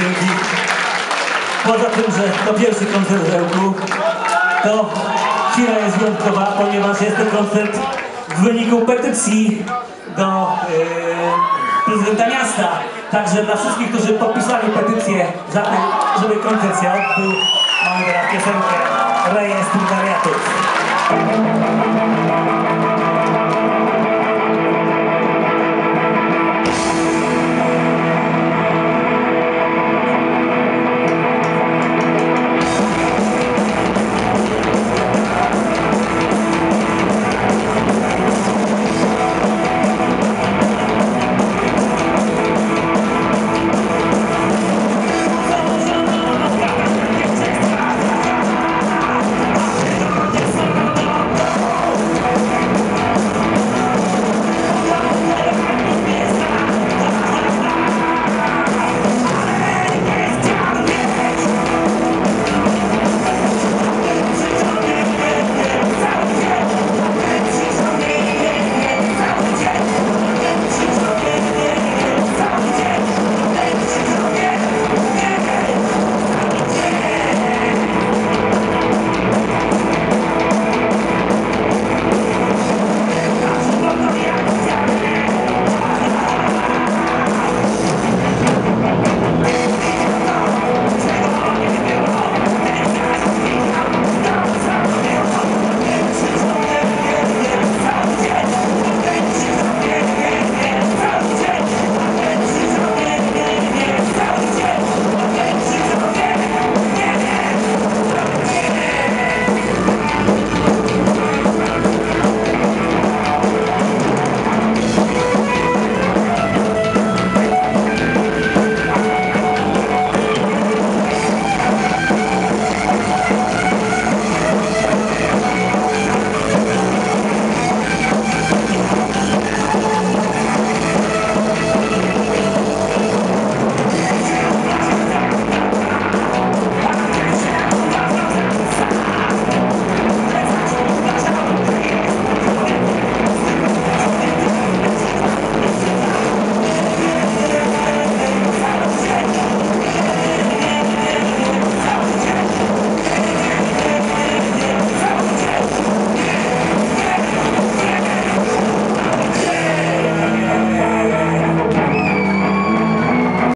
Dzięki. Poza tym, że to pierwszy koncert w Ełku, to chwila jest wyjątkowa, ponieważ jest to koncert w wyniku petycji do e, prezydenta miasta. Także dla wszystkich, którzy podpisali petycję za tym, żeby koncert się odbył, mamy teraz piosenkę Rejestr Wariatów.